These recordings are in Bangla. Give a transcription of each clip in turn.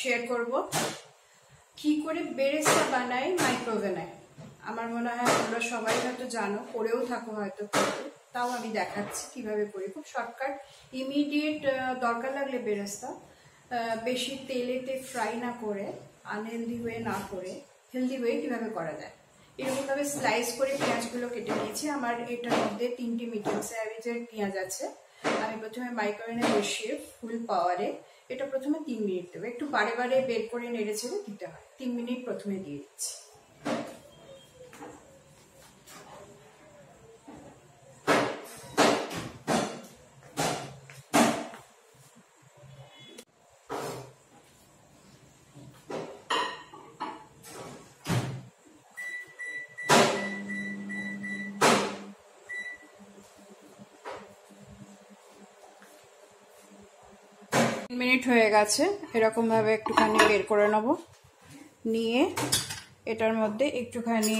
শেয়ার করব। কি করে বেরেস্তা বানাই মাইক্রোওভেনে আমার মনে হয় তোমরা সবাই হয়তো জানো করেও থাকো হয়তো তাও আমি দেখাচ্ছি কীভাবে করি। খুব শর্টকাট ইমিডিয়েট দরকার লাগলে বেরেস্তা। বেশি তেলেতে ফ্রাই না করে আনহেলদি ওয়ে না করে হেলদি ওয়ে কীভাবে করা যায়? এরকমভাবে স্লাইস করে পেঁয়াজগুলো কেটে নিয়েছি। আমার এটার মধ্যে তিনটি মিডিয়াম সাইজের পেঁয়াজ আছে। আমি প্রথমে মাইক্রোওভেনে বসিয়ে ফুল পাওয়ারে এটা প্রথমে তিন মিনিট দেবো। একটু বারে বারে বের করে নেড়ে ছেড়ে দিতে হয়। তিন মিনিট প্রথমে দিয়ে দিচ্ছি। মিনিট হয়ে গেছে, এরকমভাবে একটুখানি বের করে নেব। নিয়ে এটার মধ্যে একটুখানি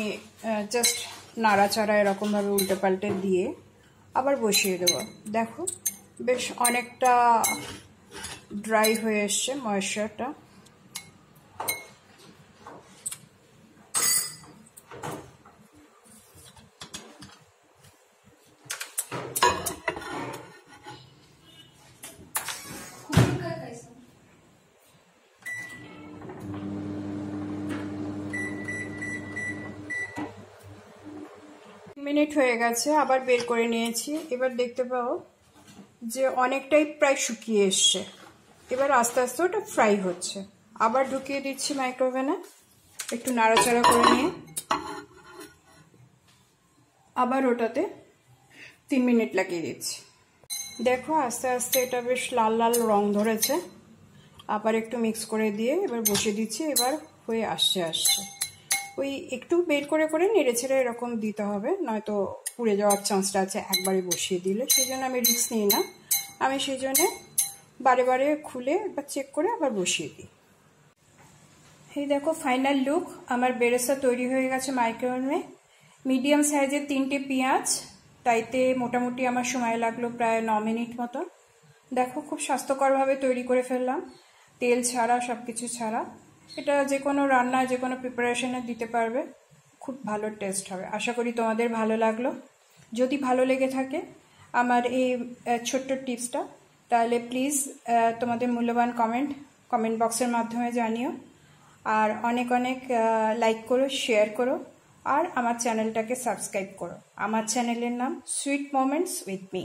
জাস্ট নাড়াচাড়া এরকমভাবে উল্টে পাল্টে দিয়ে আবার বসিয়ে দেব। দেখো, বেশ অনেকটা ড্রাই হয়ে এসছে ময়েশ্চারটা মিনিট হয়ে গেছে, আবার বের করে নিয়েছি। এবার দেখতে পাও যে অনেকটাই প্রায় শুকিয়ে এসছে। এবার আস্তে আস্তে ওটা ফ্রাই হচ্ছে। আবার ঢুকিয়ে দিচ্ছি মাইক্রোওভেনে একটু নাড়াচাড়া করে নিয়ে। আবার ওটাতে তিন মিনিট লাগিয়ে দিচ্ছি। দেখো আস্তে আস্তে এটা বেশ লাল লাল রং ধরেছে। আবার একটু মিক্স করে দিয়ে এবার বসিয়ে দিচ্ছি। এবার হয়ে আসছে আসছে। ওই একটু বের করে করে নেড়ে ছেড়ে এরকম দিতে হবে। নয়তো পুড়ে যাওয়ার চান্সটা আছে একবারে বসিয়ে দিলে। সেই জন্য আমি রিস্ক নিই না। আমি সেই জন্যে বারে বারে খুলে বা চেক করে আবার বসিয়ে দিই। এই দেখো ফাইনাল লুক। আমার বেরেস্তা তৈরি হয়ে গেছে মাইক্রোওভেনে মিডিয়াম সাইজের তিনটে পেঁয়াজ। তাইতে মোটামুটি আমার সময় লাগল প্রায় ন মিনিট মতো। দেখো খুব স্বাস্থ্যকরভাবে তৈরি করে ফেললাম। তেল ছাড়া সব কিছু ছাড়া। এটা যে কোনো রান্না, যে কোনো প্রিপারেশনে দিতে পারবে। খুব ভালো টেস্ট হবে। আশা করি তোমাদের ভালো লাগল। যদি ভালো লেগে থাকে আমার এই ছোট্ট টিপসটা তাহলে প্লিজ তোমাদের মূল্যবান কমেন্ট কমেন্ট বক্সের মাধ্যমে জানিও। আর অনেক অনেক লাইক করো শেয়ার করো। আর আমার চ্যানেলটাকে সাবস্ক্রাইব করো। আমার চ্যানেলের নাম সুইট মোমেন্টস উইথ মি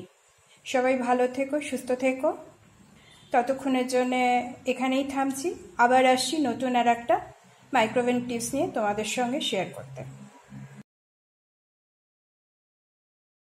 সবাই ভালো থেকো, সুস্থ থেকো। ততক্ষণের জন্য এখানেই থামছি। আবার আসছি নতুন আর একটা মাইক্রোওভেন টিপস নিয়ে তোমাদের সঙ্গে শেয়ার করতে।